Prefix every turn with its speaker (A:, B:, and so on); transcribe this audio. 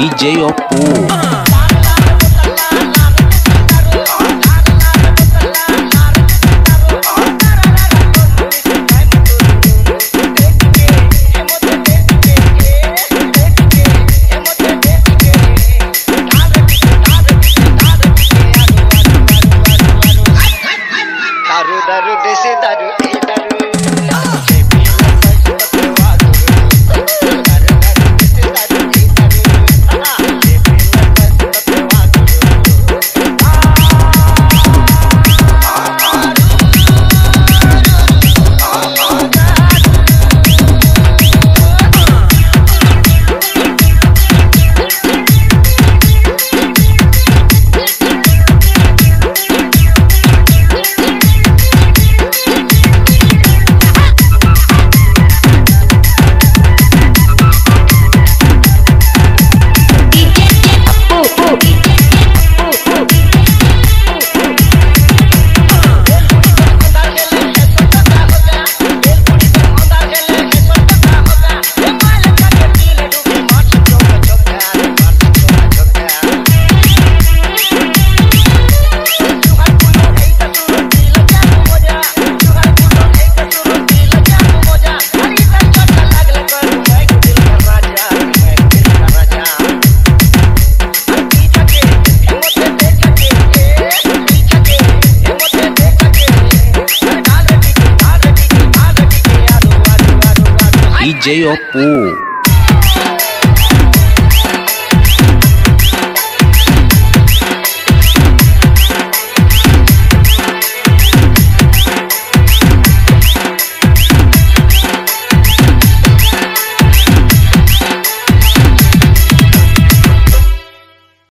A: DJ Oppo.
B: दारू दारू देसी दारू
A: DJ Oppo.